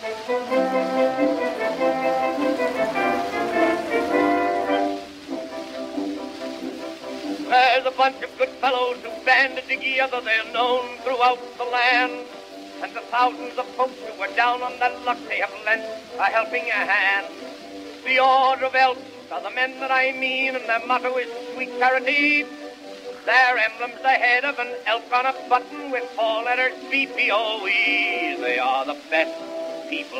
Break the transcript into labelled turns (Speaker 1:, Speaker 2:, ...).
Speaker 1: There's a bunch of good fellows who banded together, they're known throughout the land. And the thousands of folks who were down on their luck, they have lent a helping hand. The Order of Elks are the men that I mean, and their motto is sweet charity. Their emblem's the head of an elk on a button with four letters B-P-O-E. They are the best people.